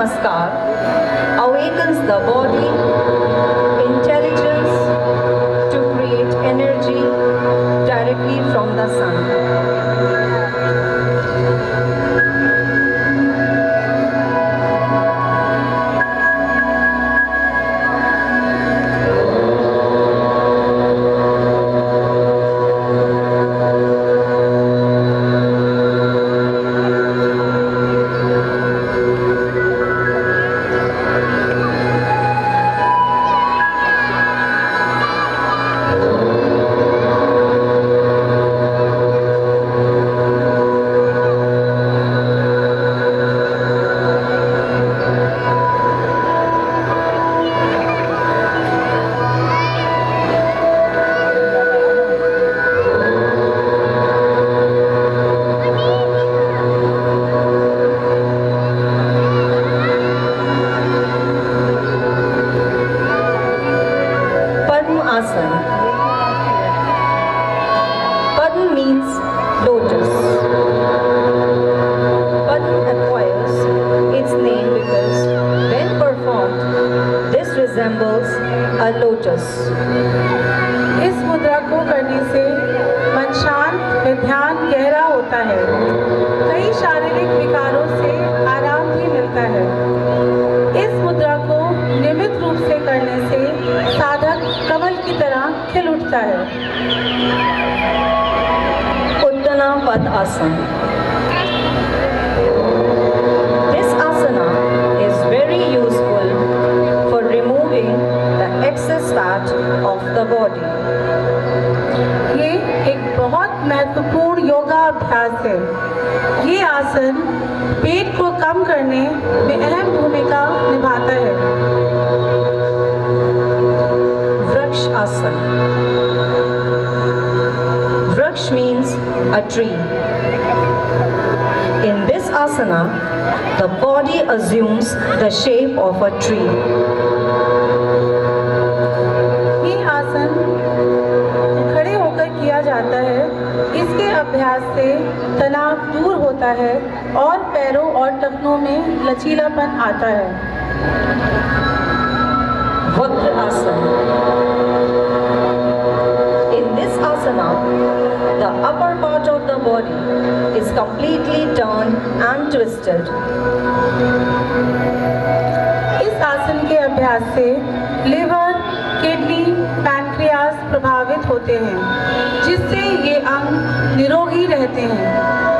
Namaskar. Awakens the body, resembles a lotus. इस मुद्रा को करने से मन शांत ध्यान गहरा होता है कई शारीरिक विकारों से आराम भी मिलता है इस मुद्रा को नियमित रूप से करने से साधक कमल की तरह खिल उठता है Uttana Pad Asana. आसन ये आसन पेट को कम करने में अहम भूमिका निभाता है। वृक्ष आसन। वृक्ष means a tree in this asana the body assumes the shape of a tree और में लचीलापन आता है In this asana, the upper part of the body is completely turned and twisted. इस आसन के अभ्यास से लिवर किडनी पैंक्रियास प्रभावित होते हैं जिससे ये अंग निरोगी रहते हैं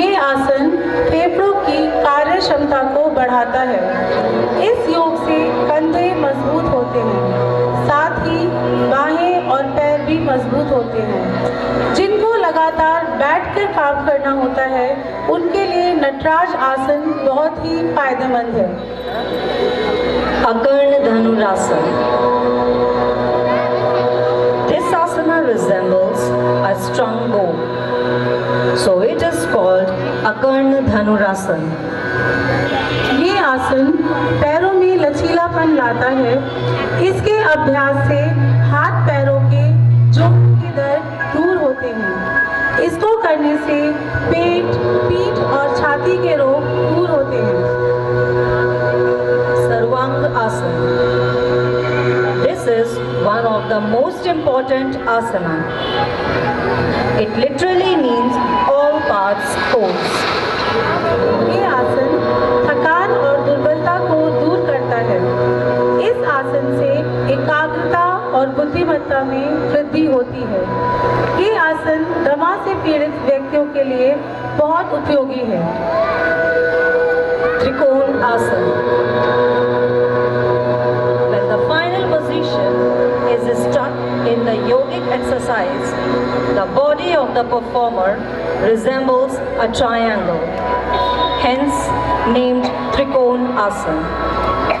ये आसन फेफड़ों की कार्य क्षमता को बढ़ाता है इस योग से कंधे मज़बूत होते हैं, साथ ही बाहें और पैर भी मज़बूत होते हैं जिनको लगातार बैठकर काम करना होता है, उनके लिए नटराज आसन बहुत ही फ़ायदेमंद है Akarna Dhanurasana. This asana resembles a strong bow. So it is called Akarna Dhanurasana. ये आसन पैरों में लचीलापन लाता है इसके अभ्यास से हाथ पैरों के जोड़ के दर्द दूर होते हैं इसको करने से पेट पीठ और छाती के रोग दूर होते हैं Sarvang Asana. This is one of the most important asana. It literally means parts pose ये आसन थकान और दुर्बलता को दूर करता है। इस आसन से एकाग्रता और बुद्धिमत्ता में वृद्धि होती है। ये आसन दमा से पीड़ित व्यक्तियों के लिए बहुत उपयोगी है। त्रिकोण आसन। The body of the performer resembles a triangle, hence named Trikon Asana.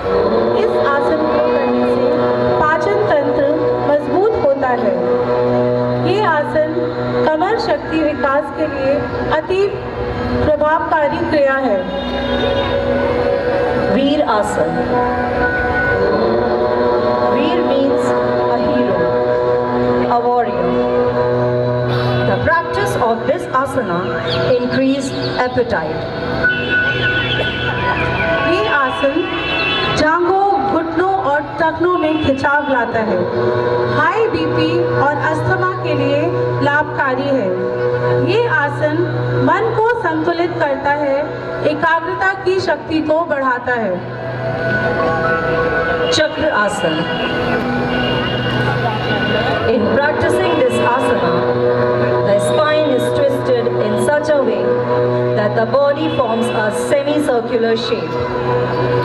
इस आसन को करने से पाचन तंत्र मज़बूत होता है ये आसन कमर शक्ति विकास के लिए अति प्रभावकारी क्रिया है Veer Asana. Increase appetite. ये आसन जांघों घुटनों और टखनों में खिंचाव लाता है। हाई बीपी और अस्थमा के लिए लाभकारी है। ये आसन मन को संतुलित करता है एकाग्रता की शक्ति को बढ़ाता है। चक्र आसन। In practicing this asana, that the body forms a semicircular shape.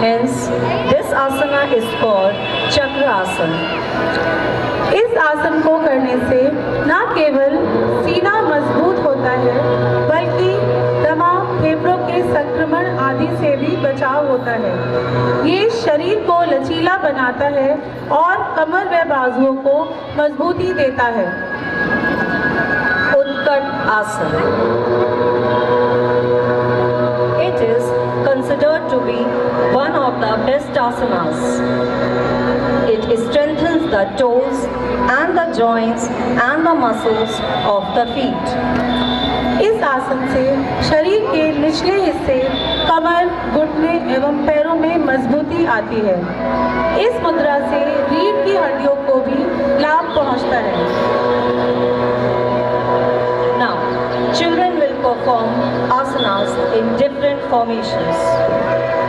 Hence, this asana is called Chakrasana. इस आसन को करने से ना केवल सीना मज़बूत होता है बल्कि तमाम फेफड़ों के संक्रमण आदि से भी बचाव होता है ये शरीर को लचीला बनाता है और कमर व बाजुओं को मजबूती देता है उत्कट आसन considered to be one of the best asanas. It strengthens the toes and the joints and the muscles of the feet. इस आसन से शरीर के निचले हिस्से कमर घुटने एवं पैरों में मजबूती आती है इस मुद्रा से रीढ़ की हड्डियों को भी लाभ पहुँचता है perform asanas in different formations.